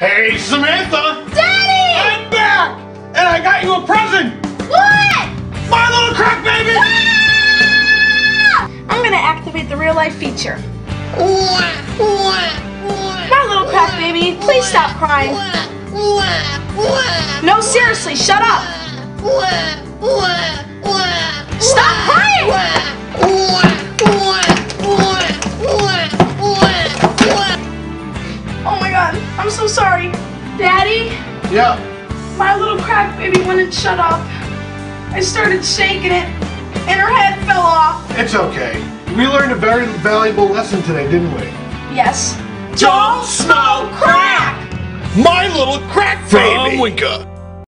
Hey, Samantha! Daddy! I'm back! And I got you a present! What? My little crack baby! Ah! I'm gonna activate the real life feature. My little crack baby, please stop crying. No, seriously, shut up. I'm so sorry. Daddy, Yeah. my little crack baby wouldn't shut up. I started shaking it, and her head fell off. It's okay. We learned a very valuable lesson today, didn't we? Yes. Don't smoke crack! My little crack baby! Oh